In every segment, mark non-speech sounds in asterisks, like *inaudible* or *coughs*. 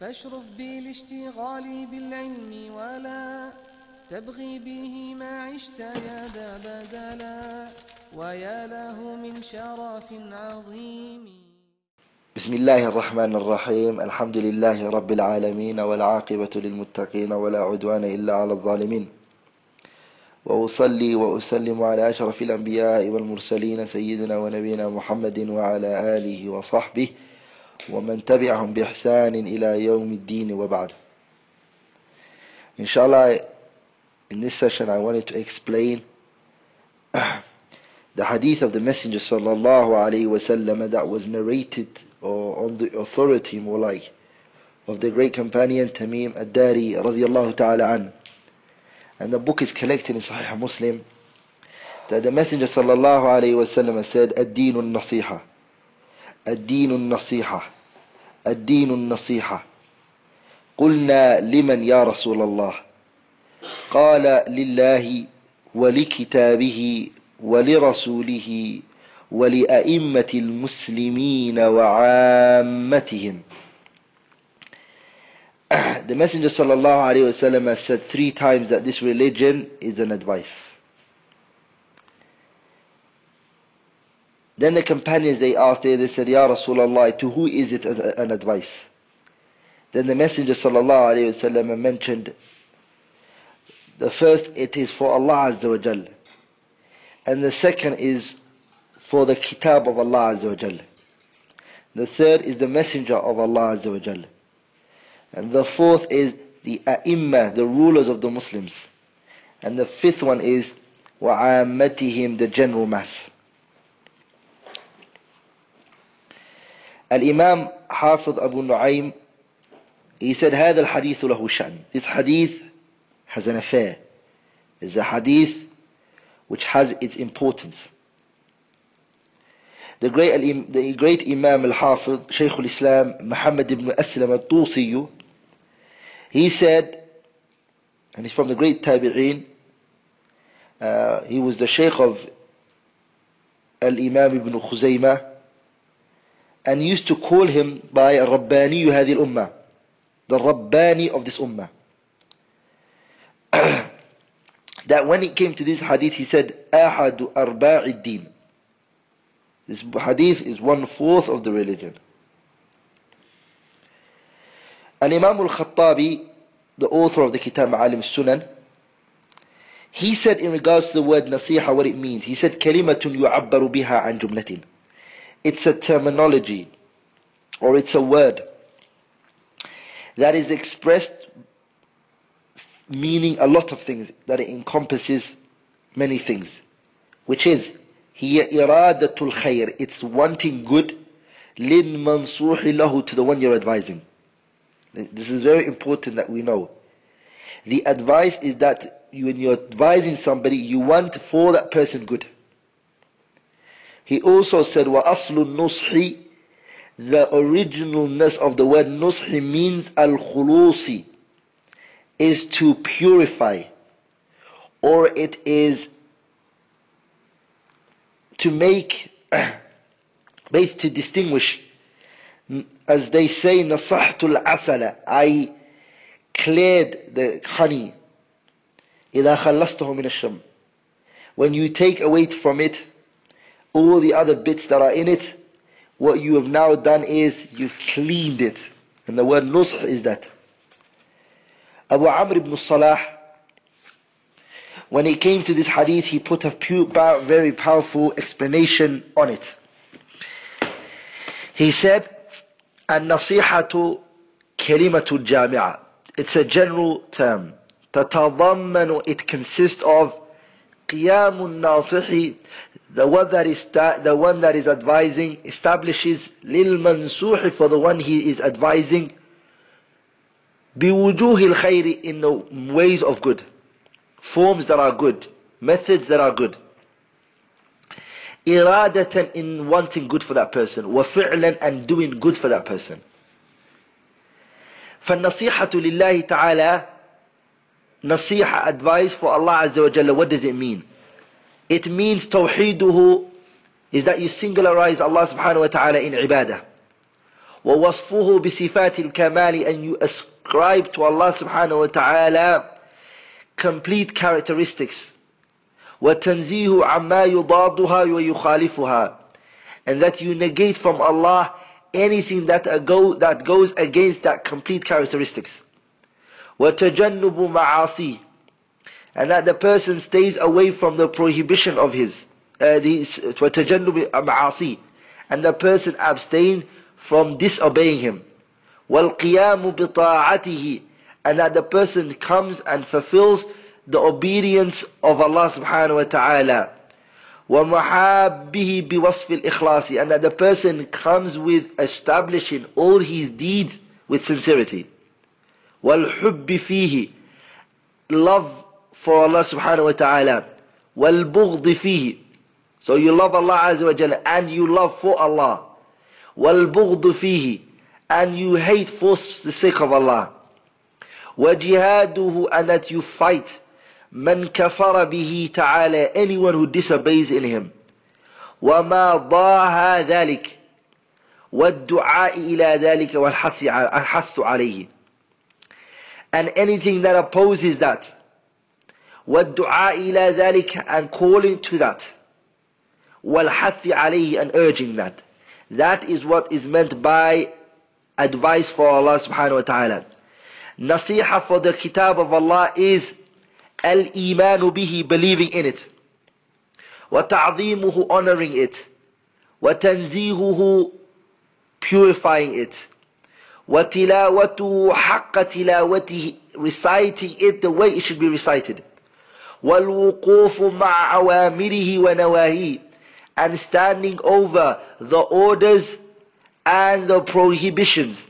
فاشرف بالاشتغال بالعلم ولا تبغي به ما عشت يا ذا بدلا ويا له من شرف عظيم. بسم الله الرحمن الرحيم. الحمد لله رب العالمين والعاقبة للمتقين ولا عدوان إلا على الظالمين. وأصلي وأسلم على أشرف الأنبياء والمرسلين سيدنا ونبينا محمد وعلى آله وصحبه ومن تبعهم بإحسان إلى يوم الدين وبعد Inshallah, in this session I wanted to explain *clears throat* the hadith of the Messenger sallallahu alaihi wasallam that was narrated or on the authority more like of the great companion Tamim ad-Dari radiyallahu ta'ala an and the book is collected in Sahih Muslim that the Messenger sallallahu alaihi wasallam said ad-deen nasiha الدين النصيحة. الدين النصيحة. قلنا لمن يا رسول الله؟ قال لله ولكتابه ولرسوله ولأئمة المسلمين وعامتهم. *coughs* The Messenger sallallahu alayhi wasallam has said three times that this religion is an advice. Then the companions they asked, they said, Ya Rasulullah, to who is it an advice? Then the Messenger sallallahu alayhi wasallam mentioned, the first it is for Allah Azza wa Jal. And the second is for the kitab of Allah Azza wa Jal. The third is the messenger of Allah Azza wa Jal. And the fourth is the ai the rulers of the Muslims. And the fifth one is وَعَامَّتِهِمْ the general mass. Al-Imam Hafiz Abu Nu'aym he said هذا الحديث له شأن This hadith has an affair. It's a hadith which has its importance. The great, the great Imam Al-Hafiz, Shaykh al-Islam, Muhammad ibn Aslam al-Tusi, he said, and he's from the great Tabi'een, uh, he was the Shaykh of Al-Imam ibn Khuzaymah, and used to call him by Rabbani هذه الأمة, the Rabbani of this Ummah. that *clears throat* when it came to this hadith, he said, أحد أرباع الدين. This hadith is one fourth of the religion. And Imam al-Khattabi, the author of the Kitab Ma'alim Sunan, he said in regards to the word nasiha what it means. He said, كلمة يعبر بها عن جملة. It's a terminology, or it's a word that is expressed meaning a lot of things, that it encompasses many things, which is هي إرادة الخير it's wanting good للمنصوح له to the one you're advising this is very important that we know the advice is that you, when you're advising somebody you want for that person good he also said وأصل النصح the originalness of the word نصح means al-khulusi is to purify or it is to make *clears throat* based to distinguish as they say nasahtul asala I cleared the honey إذا خلصته من الشم when you take away from it all the other bits that are in it what you have now done is you've cleaned it and the word nusх is that Abu Amr ibn Salah when it came to this hadith, he put a very powerful explanation on it. He said, النصيحة كلمة جامعة. It's a general term. تتضمن it consists of قيام الناصح the one that is the one that is advising establishes للمنصوح for the one he is advising بوجوه الخير in the ways of good forms that are good, methods that are good. Iradatan in wanting good for that person, وفعلا and doing good for that person. فالنصيحة لله تعالى نصيحة advice for Allah Azza wa Jalla, what does it mean? It means توحيده is that you singularize Allah subhanahu wa ta'ala in ibadah. ووصفه بصفات الكمال and you ascribe to Allah subhanahu wa ta'ala complete characteristics وتنزيه عما يضادها ويخالفها and that you negate from Allah anything that, go, that goes against that complete characteristics وتجنب معاصيه and that the person stays away from the prohibition of his uh, وتجنب معاصيه and the person abstain from disobeying him والقيام بطاعته and that the person comes and fulfills the obedience of Allah subhanahu wa ta'ala ومحابه بوصف الإخلاص and that the person comes with establishing all his deeds with sincerity والحب فيه love for Allah wa ta'ala والبغض فيه so you love Allah wa jalla and you love for Allah والبغض فيه and you hate for the sake of Allah وجهاده and that you fight من كفر به تعالى anyone who disobeys in him وما ضاها ذلك والدعاء إلى ذلك والحث عليه and anything that opposes that والدعاء إلى ذلك and calling to that والحث عليه and urging that that is what is meant by advice for Allah subhanahu wa ta'ala nasiha for the kitab of Allah is al-iman bihi, believing in it. وتعظيمه, honoring it. وتنزيهه, purifying it. وتلاوته حق تلاوته, reciting it the way it should be recited. والوقوف مع أوامره ونواهيه and standing over the orders and the prohibitions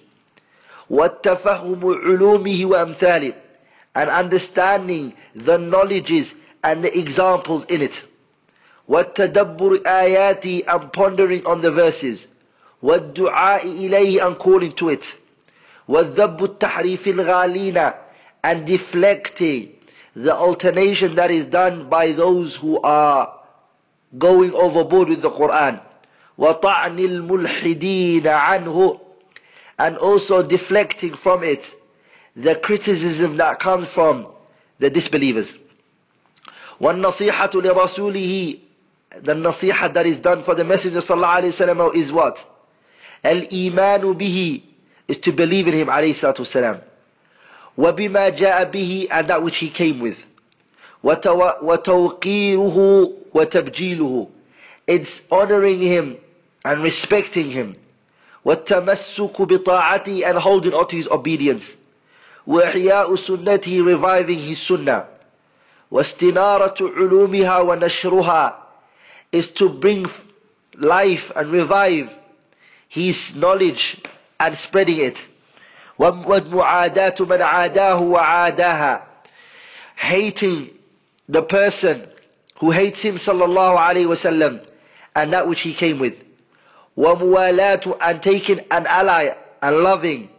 والتفهم علومه وأمثاله and understanding the knowledges and the examples in it. وَالتَّدَبُّرِ آيَاتِ and pondering on the verses. وَالدُّعَاءِ إِلَيْهِ and calling to it. وَالذَّبُّ التَّحْرِيفِ الْغَالِينَ and deflecting the alternation that is done by those who are going overboard with the Quran. وَطَعْنِ الْمُلْحِدِينَ عَنْهُ and also deflecting from it the criticism that comes from the disbelievers. وَالنَّصِيحَةُ لِرَسُولِهِ The nasiha that is done for the Messenger sallallahu alayhi wasallam is what? الإيمان به is to believe in him alayhi salatu wasalam. وبما جاء به and that which he came with. وتوقيره وتبجيله It's honoring him and respecting him. والتمسك بطاعته and holding on to his obedience. وإحياء سنته reviving his sunnah واستنارة علومها ونشرها is to bring life and revive his knowledge and spreading it ومعاداة من عاداه وعاداها hating the person who hates him صلى الله عليه وسلم and that which he came with وموالاة and taking an ally and loving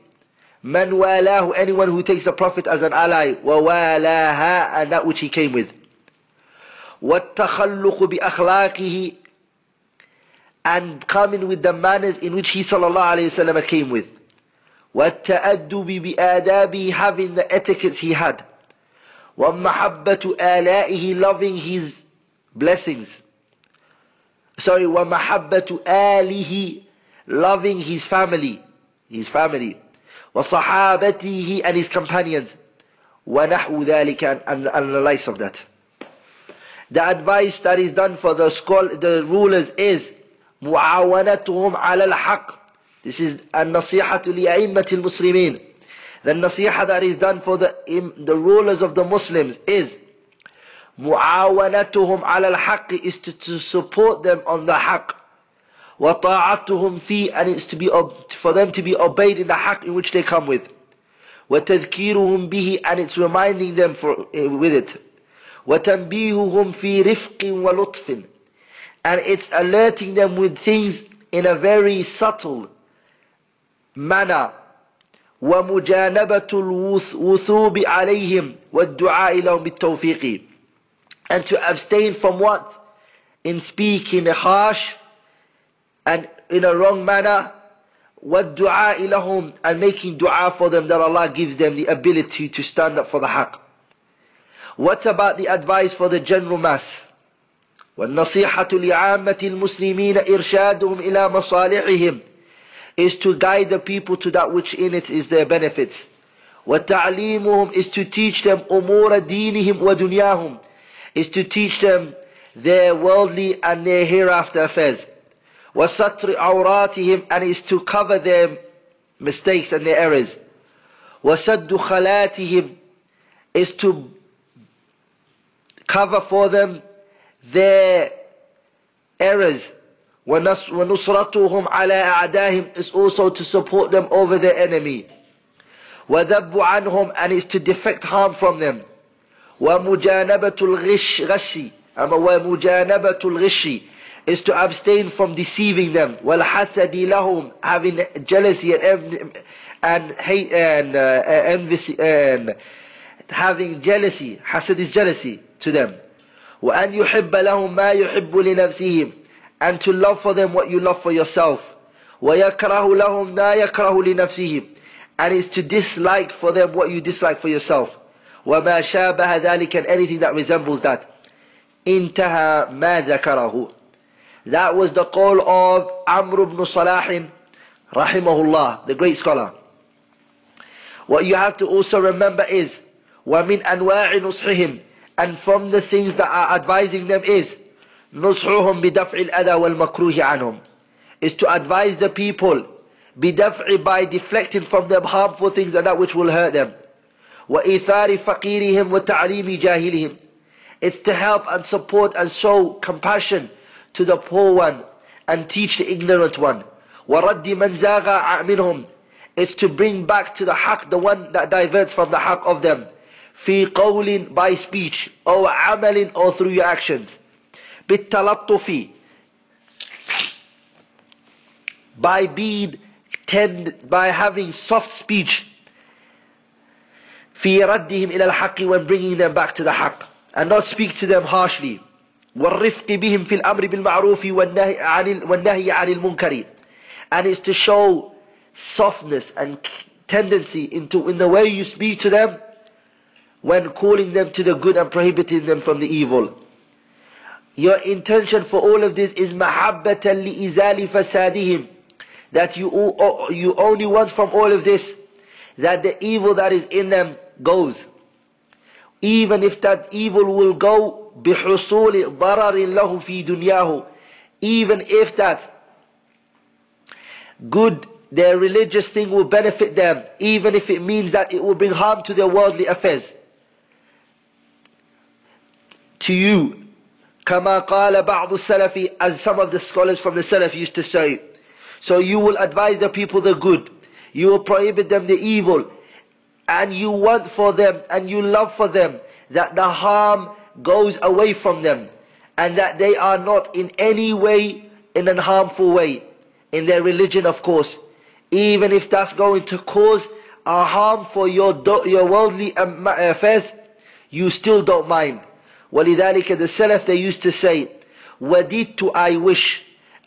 Man walahu, anyone who takes the Prophet as an ally, wa walaha, and that which he came with. وَالتَّخَلُّقُ بِأَخْلَاقِهِ and coming with the manners in which he sallallahu alayhi wasallam came with. وَالتَّأَدُّبِ بِآدَابِهِ having the etiquettes he had. وَمَحَبَّةُ آلَائِهِ loving his blessings. Sorry, وَمَحَبَّةُ آلِهِ loving his family. His family. وصحابته and his companions ونحو ذلك and, and the likes of that. The advice that is done for the school, the rulers is معاونتهم على الحق. This is النصيحة لأئمة المسلمين. The nasiha that is done for the, the rulers of the Muslims is معاونتهم على الحق is to, to support them on the haqq. وطاعتهم فيه and it's to be for them to be obeyed in the haqq in which they come with وتذكيرهم به and it's reminding them for, uh, with it وتنبيههم في رفق ولطف and it's alerting them with things in a very subtle manner ومجانبة الوثوب عليهم والدعاء لهم بالتوفيق and to abstain from what in speaking harsh and in a wrong manner وَالدُّعَاءِ لَهُمْ And making dua for them that Allah gives them the ability to stand up for the haqq. What about the advice for the general mass? والنصيحة لعامة المسلمين إرشادهم إلى مصالحهم is to guide the people to that which in it is their benefits. وتعليمهم is to teach them أمور دينهم ودنياهم is to teach them their worldly and their hereafter affairs. وستر عوراتهم and is to cover their mistakes and their errors. وسد خلاتهم is to cover for them their errors. وَنُصْرَتُهُمْ عَلَىٰ أَعْدَاهِمْ is also to support them over their enemy. وَذَبُّ عَنْهُمْ and is to defect harm from them. وَمُجَانَبَةُ الْغِشِّ غَشِّ وَمُجَانَبَةُ الْغِشِّ is to abstain from deceiving them. وَالْحَسَدِ لَهُمْ having jealousy and and hate and uh, envy and having jealousy. Hasad is jealousy to them. وأن يحب لهم ما يحب لنفسه and to love for them what you love for yourself ويكره لهم ما يكره لنفسه and is to dislike for them what you dislike for yourself وما شابه ذلك and anything that resembles that انتهى ما ذكره that was the call of Amr ibn Salah rahimahullah the great scholar what you have to also remember is ومن أنواع نصحهم and from the things that are advising them is نصحهم بدفع الأذى والمكروه عنهم is to advise the people بدفع by deflecting from them harmful things and that which will hurt them وإيثار فقيرهم وتعليم جاهلهم it's to help and support and show compassion to the poor one and teach the ignorant one ورد من زاغ منهم it's to bring back to the haq the one that diverts from the haq of them في قول by speech أو عمل or through your actions بالتلطف by being tend by having soft speech في ردهم إلى الحق when bringing them back to the حق and not speak to them harshly والرفق بهم في الأمر بالمعروف والنهي عن والنهي عن المنكر and is to show softness and tendency into in the way you speak to them when calling them to the good and prohibiting them from the evil. Your intention for all of this is مَحَبَّةً لِإِزَالِ فَسَادِهِمْ That you, you only want from all of this that the evil that is in them goes. Even if that evil will go بِحُصُولِ ضَرَرٍ لَهُ فِي دُنْيَاهُ Even if that good, their religious thing will benefit them, even if it means that it will bring harm to their worldly affairs to you. كما قال بعض السلف as some of the scholars from the Salaf used to say. So you will advise the people the good. You will prohibit them the evil. And you want for them and you love for them that the harm goes away from them. And that they are not in any way in a harmful way. In their religion of course. Even if that's going to cause a harm for your, your worldly affairs, you still don't mind. ولذلك the Salaf they used to say وددت I wish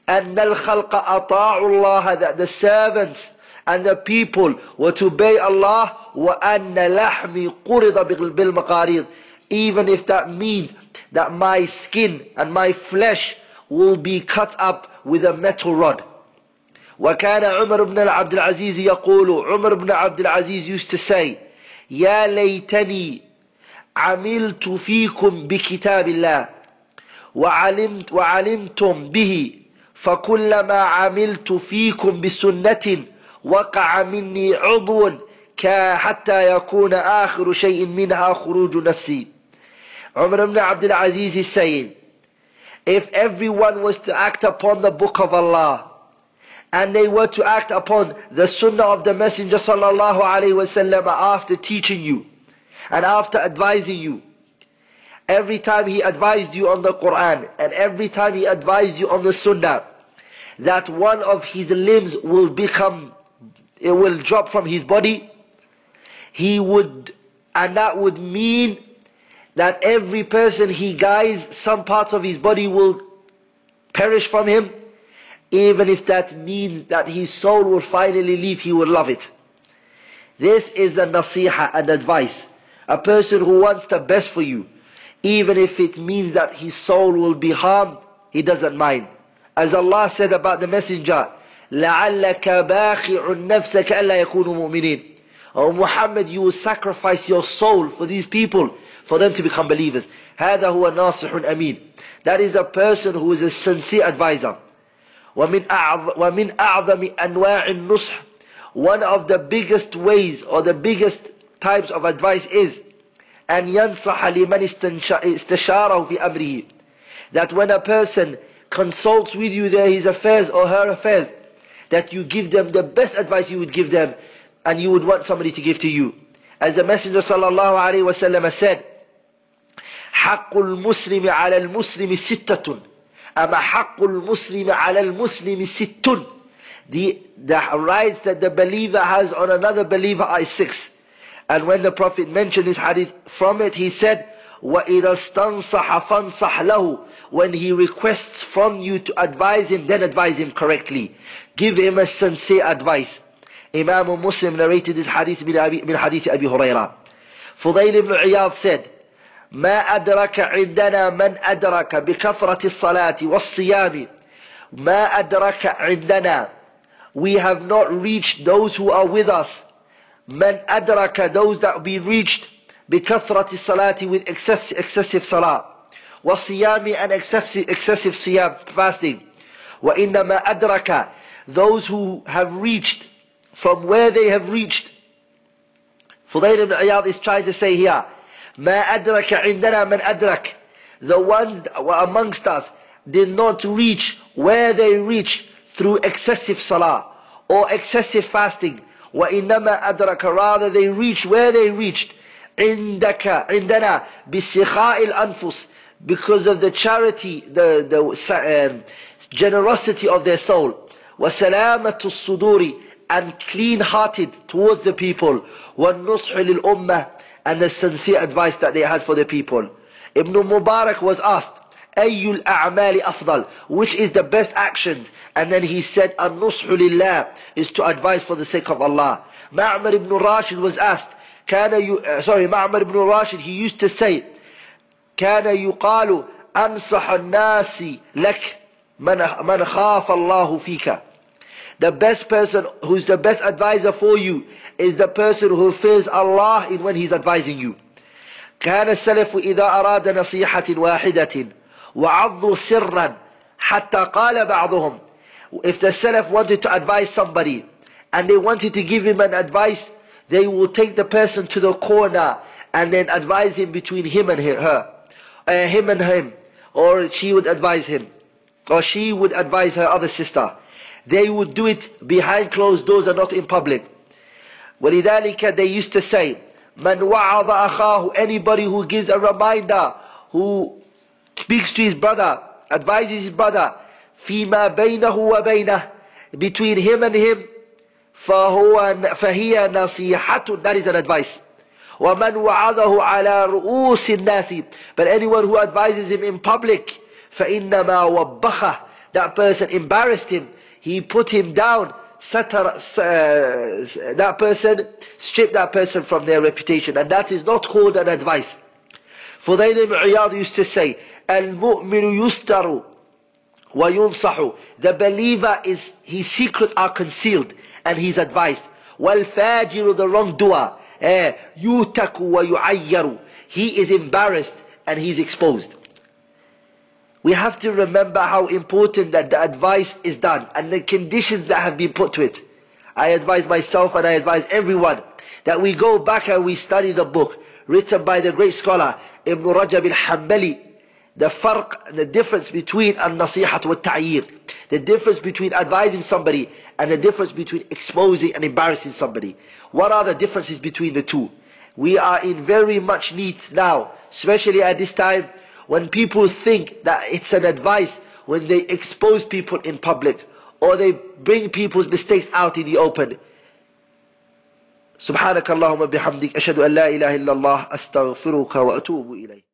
أن الخلق أطاعوا الله that the servants and the people were to obey Allah وأن لحمي قرض بالمقاريض even if that means that my skin and my flesh will be cut up with a metal rod وكان عمر بن عبد العزيز يقول عمر بن عبد العزيز used to say يا ليتني عملت فيكم بكتاب الله وعلمت وعلمتم به فكلما عملت فيكم بسنة وقع مني عضو حتى يكون آخر شيء منها خروج نفسي ibn Abdul Aziz is saying if everyone was to act upon the book of Allah and they were to act upon the sunnah of the messenger sallallahu alaihi wasallam after teaching you and after advising you, every time he advised you on the Quran and every time he advised you on the Sunnah, that one of his limbs will become, it will drop from his body, he would, and that would mean that every person he guides, some parts of his body will perish from him, even if that means that his soul will finally leave, he will love it. This is a nasiha and advice. A person who wants the best for you, even if it means that his soul will be harmed, he doesn't mind. As Allah said about the messenger, لَعَلَّكَ بَاخِعُ النَّفْسَ كَأَلَّا يَكُونُوا مُؤْمِنِينَ Oh Muhammad, you will sacrifice your soul for these people, for them to become believers. هذا هو ناصح أمين. That is a person who is a sincere advisor. ومن أعظم, ومن أعظم أنواع النصح One of the biggest ways or the biggest types of advice is أن ينصح لمن استشاره في أمره That when a person consults with you there his affairs or her affairs, that you give them the best advice you would give them and you would want somebody to give to you. As the Messenger sallallahu alaihi wasallam said, حق المسلم على المسلم ستة أما حق المسلم على المسلم ست the, the rights that the believer has on another believer are six and when the Prophet mentioned this hadith from it he said وَإِذَا اسْتَنصَحَ فَانصَحْ لَهُ When he requests from you to advise him, then advise him correctly. Give him a sincere advice. Imam Muslim narrated this hadith من hadith Abi Hurairah. Fudayl ibn Iyad said, ما أدرك عندنا من أدرك بكثرة الصلاة والصيام ما أدرك عندنا We have not reached those who are with us من أدرك those that be reached بكثرة الصلاة with excessive, excessive salah والصيام and excessive, excessive صيام fasting وإنما أدرك those who have reached from where they have reached Fudayl ibn Iyad is trying to say here ما أدرك عندنا من أدرك the ones that were amongst us did not reach where they reached through excessive salah or excessive fasting وإنما أدرك rather they reached where they reached عندك عندنا بسخاء الأنفس because of the charity the, the um, generosity of their soul وسلامة الصدور and clean hearted towards the people والنصح للأمة and the sincere advice that they had for the people. Ibn Mubarak was asked, أي الأعمال أفضل Which is the best actions? And then he said, النصح لله is to advise for the sake of Allah. Ma'mar ibn Rashid was asked, كان ي... uh, sorry, Ma'mar ibn Rashid, he used to say, كان يقال أنصح الناس لك من, من خاف الله فيك. The best person who's the best advisor for you is the person who fears Allah in when he's advising you. كان السلف إذا أراد نصيحة واحدة وعضوا سرا حتى قال بعضهم If the Salaf wanted to advise somebody and they wanted to give him an advice, they will take the person to the corner and then advise him between him and her, uh, him and him, or she would advise him, or she would advise her other sister. They would do it behind closed doors and not in public. ولذلك they used to say من وعظ أخاه anybody who gives a reminder who speaks to his brother advises his brother فيما بينه وبينه between him and him فهو فهي نصيحة that is an advice ومن وعظه على رؤوس الناس but anyone who advises him in public فإنما وبخه that person embarrassed him he put him down satar, uh, that person, strip that person from their reputation. And that is not called an advice. Fudayl ibn Iyad used to say, Al-mu'minu yustaru wa yunsahu. The believer is, his secrets are concealed and he's advised. Wal-fajiru, the wrongdoer, yutaku wa yu'ayyaru. He is embarrassed and he's exposed. We have to remember how important that the advice is done and the conditions that have been put to it. I advise myself and I advise everyone that we go back and we study the book written by the great scholar Ibn Rajab al-Hanbali the farq, the difference between al-nasihat wa ta'yir the difference between advising somebody and the difference between exposing and embarrassing somebody. What are the differences between the two? We are in very much need now, especially at this time when people think that it's an advice when they expose people in public or they bring people's mistakes out in the open. سبحانك اللهم بحمدك أشهد أن لا إله إلا الله أستغفرك وأتوب إليك